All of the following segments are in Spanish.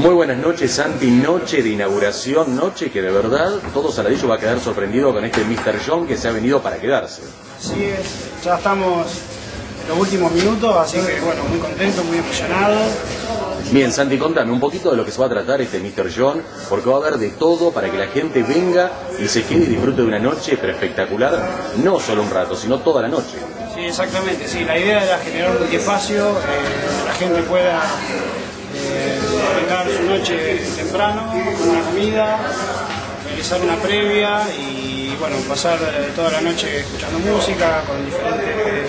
Muy buenas noches, Santi. Noche de inauguración, noche que de verdad todo Saladillo va a quedar sorprendido con este Mr. John que se ha venido para quedarse. Sí, es, ya estamos en los últimos minutos, así que bueno, muy contento, muy emocionado. Bien, Santi, contame un poquito de lo que se va a tratar este Mr. John, porque va a haber de todo para que la gente venga y se quede y disfrute de una noche, pero espectacular, no solo un rato, sino toda la noche. Sí, exactamente, sí, la idea era generar un multiespacio, eh, la gente pueda eh, su noche temprano, con una comida, realizar una previa y bueno, pasar eh, toda la noche escuchando música con diferentes,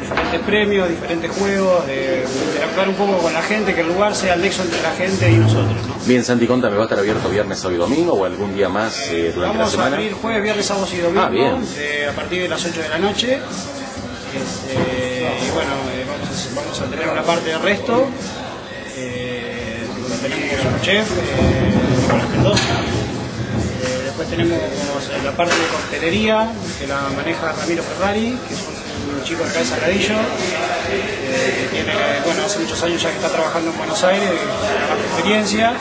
diferentes premios, diferentes juegos, de interactuar un poco con la gente, que el lugar sea el nexo entre la gente y nosotros. ¿no? Bien, Santi, contame, ¿va a estar abierto viernes, sábado y domingo o algún día más eh, durante la Vamos a semana? abrir jueves, viernes, sábados y domingos Ah, bien. eh, a partir de las 8 de la noche. Este, y bueno, vamos, a, vamos a tener una parte de resto, eh, tenemos un chef, Mendoza. Después tenemos eh, la parte de coctelería, que la maneja Ramiro Ferrari, que es un chico acá de Saladillo, eh, que tiene, bueno, hace muchos años ya que está trabajando en Buenos Aires, más experiencia.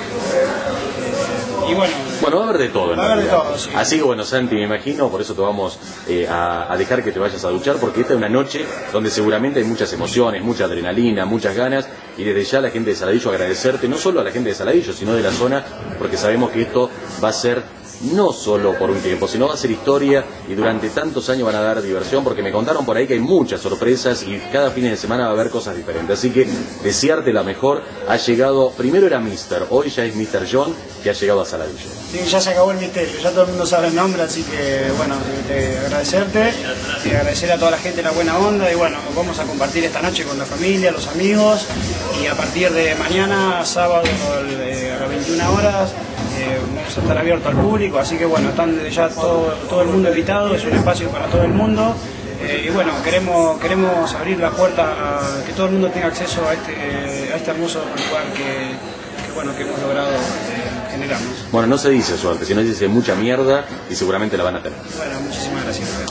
Y bueno, Bueno, va a haber de todo, en Va a haber de realidad. todo, sí. Así que bueno, Santi, me imagino, por eso te vamos eh, a, a dejar que te vayas a duchar, porque esta es una noche donde seguramente hay muchas emociones, mucha adrenalina, muchas ganas, y desde ya la gente de Saladillo agradecerte, no solo a la gente de Saladillo, sino de la zona, porque sabemos que esto va a ser no solo por un tiempo, sino va a ser historia y durante tantos años van a dar diversión, porque me contaron por ahí que hay muchas sorpresas y cada fin de semana va a haber cosas diferentes. Así que desearte la mejor. Ha llegado, primero era Mister, hoy ya es Mr. John, que ha llegado a Saladillo. Sí, ya se acabó el misterio, ya todo el mundo sabe el nombre, así que bueno, eh, agradecerte, y agradecer a toda la gente la buena onda y bueno, vamos a compartir esta noche con la familia, los amigos y a partir de mañana, sábado eh, a las 21 horas, eh, vamos a estar abiertos al público, así que bueno, están desde ya todo, todo el mundo invitado, es un espacio para todo el mundo. eh, y bueno, queremos, queremos abrir la puerta a que todo el mundo tenga acceso a este, a este hermoso lugar que, que, bueno, que hemos logrado eh, generarnos. Bueno, no se dice suerte, sino se dice mucha mierda y seguramente la van a tener. Bueno, muchísimas gracias.